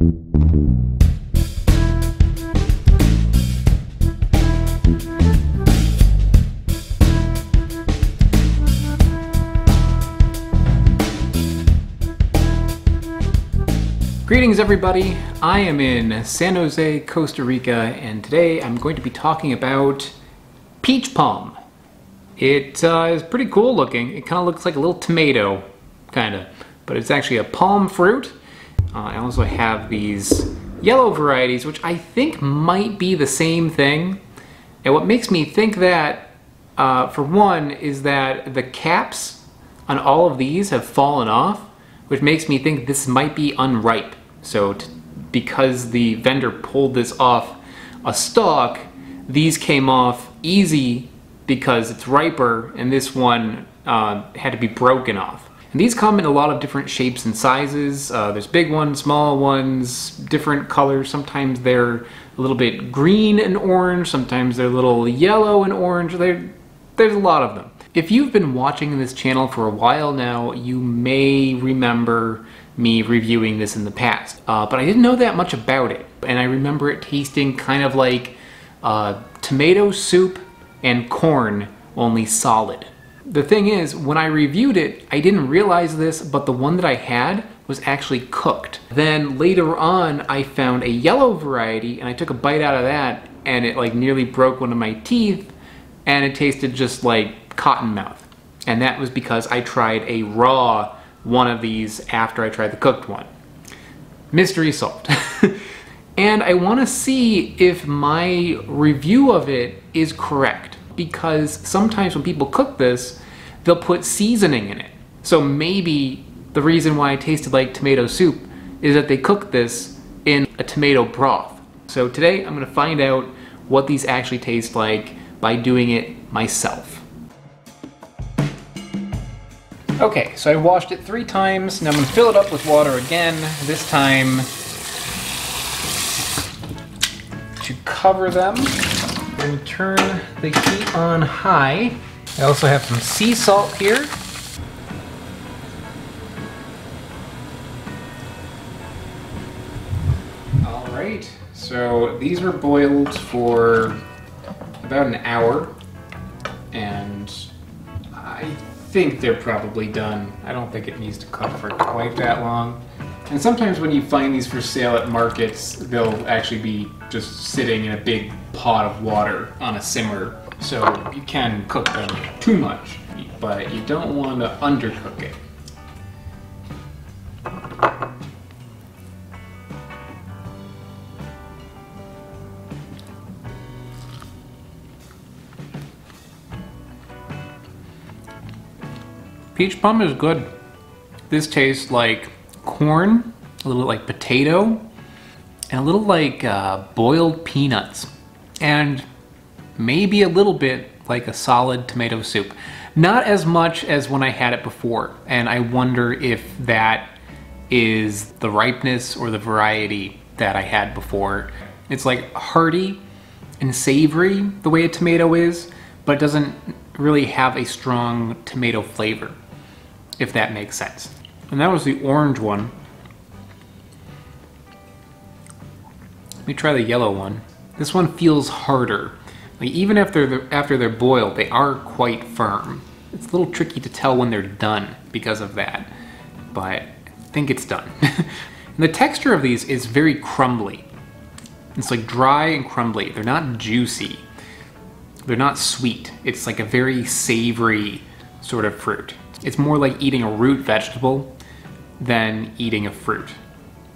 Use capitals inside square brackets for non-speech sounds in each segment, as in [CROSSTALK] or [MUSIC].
Greetings everybody, I am in San Jose, Costa Rica, and today I'm going to be talking about peach palm. It uh, is pretty cool looking. It kind of looks like a little tomato, kind of, but it's actually a palm fruit. Uh, I also have these yellow varieties, which I think might be the same thing. And what makes me think that, uh, for one, is that the caps on all of these have fallen off, which makes me think this might be unripe. So because the vendor pulled this off a stalk, these came off easy because it's riper and this one uh, had to be broken off. And these come in a lot of different shapes and sizes. Uh, there's big ones, small ones, different colors. Sometimes they're a little bit green and orange. Sometimes they're a little yellow and orange. They're, there's a lot of them. If you've been watching this channel for a while now, you may remember me reviewing this in the past. Uh, but I didn't know that much about it. And I remember it tasting kind of like uh, tomato soup and corn, only solid. The thing is, when I reviewed it, I didn't realize this, but the one that I had was actually cooked. Then later on, I found a yellow variety and I took a bite out of that and it like nearly broke one of my teeth and it tasted just like cotton mouth. And that was because I tried a raw one of these after I tried the cooked one. Mystery solved. [LAUGHS] and I want to see if my review of it is correct because sometimes when people cook this, they'll put seasoning in it. So maybe the reason why it tasted like tomato soup is that they cooked this in a tomato broth. So today I'm going to find out what these actually taste like by doing it myself. Okay, so I washed it three times. Now I'm to fill it up with water again, this time to cover them. And turn the heat on high. I also have some sea salt here. Alright, so these were boiled for about an hour. And I think they're probably done. I don't think it needs to cook for quite that long. And sometimes when you find these for sale at markets, they'll actually be just sitting in a big pot of water on a simmer. So you can cook them too much, but you don't want to undercook it. Peach palm is good. This tastes like corn, a little like potato, and a little like uh, boiled peanuts. And maybe a little bit like a solid tomato soup. Not as much as when I had it before, and I wonder if that is the ripeness or the variety that I had before. It's like hearty and savory the way a tomato is, but it doesn't really have a strong tomato flavor if that makes sense. And that was the orange one. Let me try the yellow one. This one feels harder. Like even after they're, after they're boiled, they are quite firm. It's a little tricky to tell when they're done because of that, but I think it's done. [LAUGHS] the texture of these is very crumbly. It's like dry and crumbly. They're not juicy. They're not sweet. It's like a very savory sort of fruit. It's more like eating a root vegetable than eating a fruit,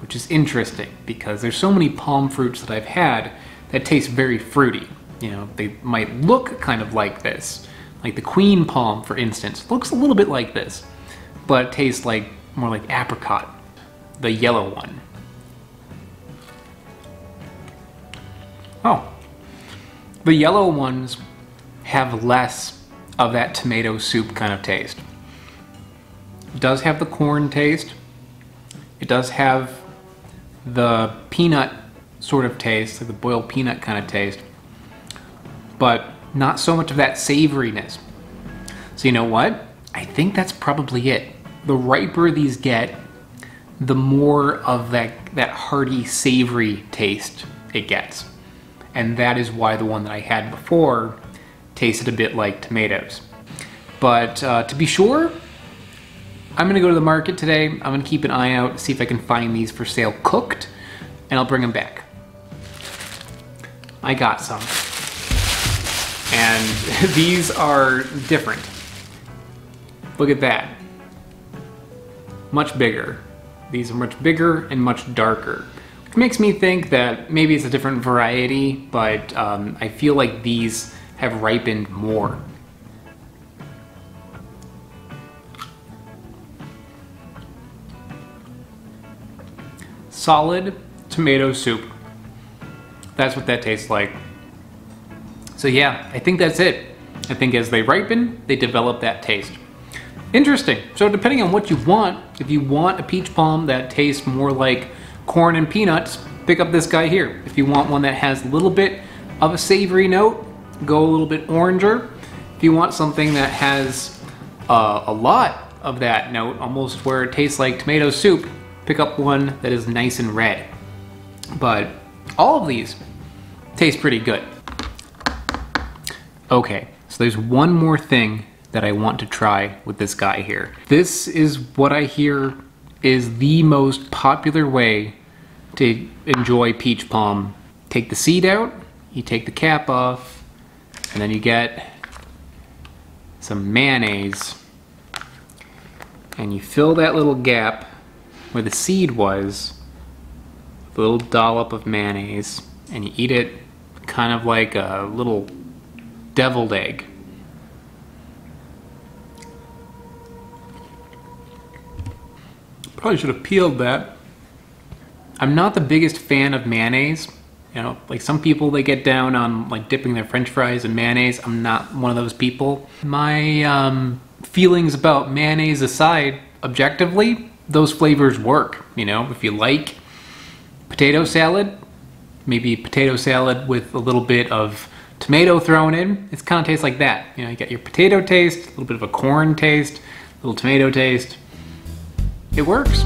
which is interesting because there's so many palm fruits that I've had that taste very fruity. You know, they might look kind of like this. Like the queen palm, for instance, looks a little bit like this, but tastes like more like apricot, the yellow one. Oh, the yellow ones have less of that tomato soup kind of taste. It does have the corn taste. It does have the peanut sort of taste, like the boiled peanut kind of taste, but not so much of that savoriness. So you know what? I think that's probably it. The riper these get, the more of that, that hearty, savory taste it gets. And that is why the one that I had before tasted a bit like tomatoes. But uh, to be sure, I'm gonna go to the market today. I'm gonna keep an eye out, see if I can find these for sale cooked, and I'll bring them back. I got some. And [LAUGHS] these are different. Look at that. Much bigger. These are much bigger and much darker. Which makes me think that maybe it's a different variety, but um, I feel like these have ripened more. Solid tomato soup. That's what that tastes like. So yeah, I think that's it. I think as they ripen, they develop that taste. Interesting. So depending on what you want, if you want a peach palm that tastes more like corn and peanuts, pick up this guy here. If you want one that has a little bit of a savory note, go a little bit oranger. If you want something that has uh, a lot of that note, almost where it tastes like tomato soup, pick up one that is nice and red. But all of these taste pretty good. Okay, so there's one more thing that I want to try with this guy here. This is what I hear is the most popular way to enjoy peach palm. Take the seed out, you take the cap off, and then you get some mayonnaise and you fill that little gap where the seed was a little dollop of mayonnaise and you eat it kind of like a little deviled egg. Probably should have peeled that. I'm not the biggest fan of mayonnaise. You know, like some people, they get down on like dipping their french fries in mayonnaise. I'm not one of those people. My um, feelings about mayonnaise aside, objectively, those flavors work. You know, if you like potato salad, maybe potato salad with a little bit of tomato thrown in, it kind of tastes like that. You know, you got your potato taste, a little bit of a corn taste, a little tomato taste. It works.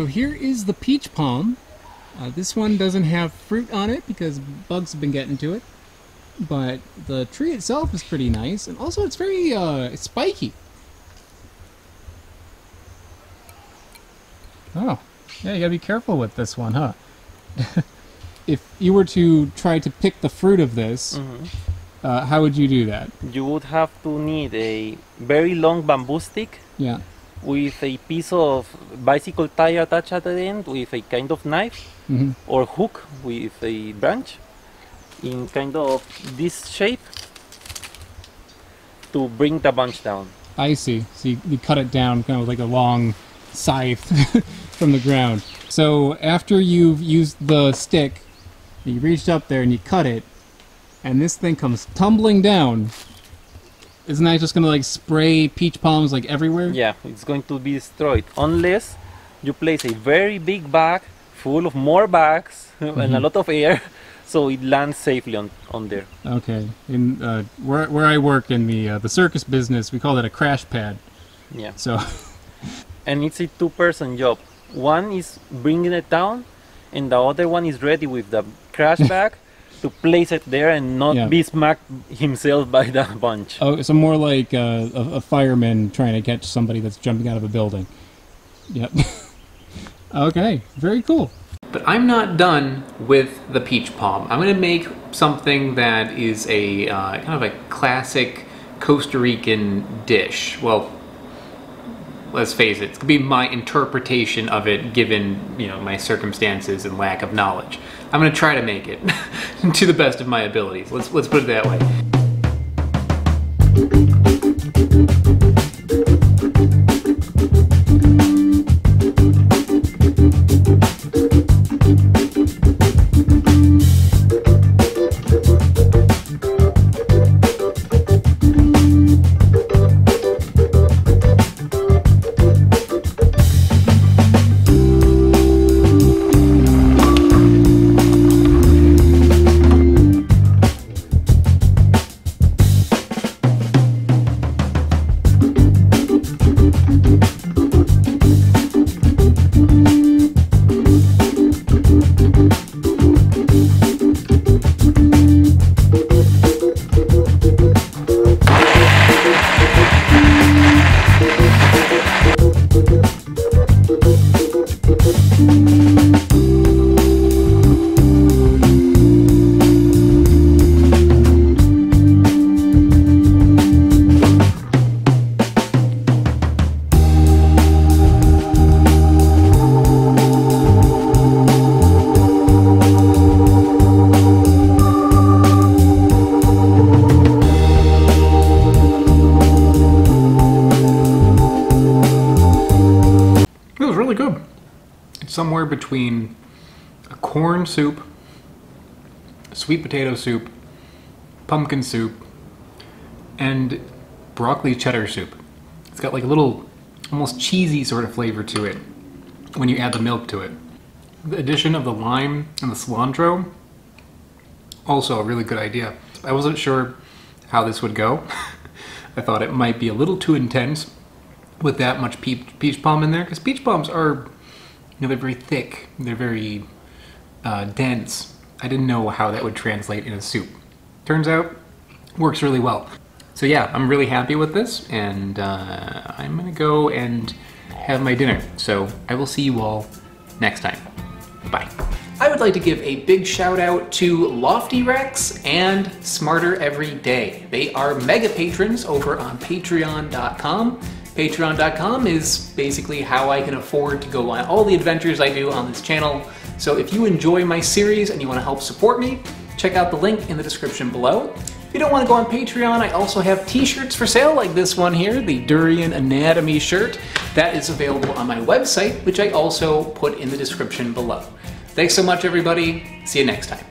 So here is the peach palm. Uh, this one doesn't have fruit on it because bugs have been getting to it. But the tree itself is pretty nice, and also it's very uh, spiky. Oh, yeah, you gotta be careful with this one, huh? [LAUGHS] if you were to try to pick the fruit of this, Mhm. uh, how would you do that? You would have to need a very long bamboo stick Yeah. With a piece of bicycle tire attached at the end with a kind of knife hmm or hook with a branch in kind of this shape to bring the bunch down. I see. So you, you cut it down kind of like a long scythe [LAUGHS] from the ground. So after you've used the stick, you reached up there and you cut it, and this thing comes tumbling down. Isn't that just gonna like spray peach palms like everywhere? Yeah, it's going to be destroyed unless you place a very big bag full of more bags [LAUGHS] and a lot of air so it lands safely on, on there. Okay. In uh, where where I work in the uh, the circus business, we call it a crash pad. Yeah. So [LAUGHS] and it's a two-person job. One is bringing it down, and the other one is ready with the crash [LAUGHS] bag to place it there and not Yeah. be smacked himself by the [LAUGHS] bunch. Oh, so more like uh, a, a fireman trying to catch somebody that's jumping out of a building. Yep. [LAUGHS] okay, very cool. But I'm not done with the peach palm. I'm going to make something that is a uh, kind of a classic Costa Rican dish. Well, let's face it, it's to be my interpretation of it given, you know, my circumstances and lack of knowledge. I'm to try to make it [LAUGHS] to the best of my abilities. Let's let's put it that way. Somewhere between a corn soup, sweet potato soup, pumpkin soup, and broccoli cheddar soup. It's got like a little almost cheesy sort of flavor to it when you add the milk to it. The addition of the lime and the cilantro, also a really good idea. I wasn't sure how this would go. [LAUGHS] I thought it might be a little too intense with that much peach, peach palm in there, because peach palms are, know, they're very thick, they're very uh, dense. I didn't know how that would translate in a soup. Turns out, works really well. So yeah, I'm really happy with this, and uh, I'm gonna go and have my dinner. So I will see you all next time. Bye. I would like to give a big shout out to Loftyrex and Smarter Every Day. They are mega patrons over on patreon.com. Patreon.com is basically how I can afford to go on all the adventures I do on this channel. So if you enjoy my series and you want to help support me, check out the link in the description below. If you don't want to go on Patreon, I also have t-shirts for sale like this one here, the Durian Anatomy shirt. That is available on my website, which I also put in the description below. Thanks so much, everybody. See you next time.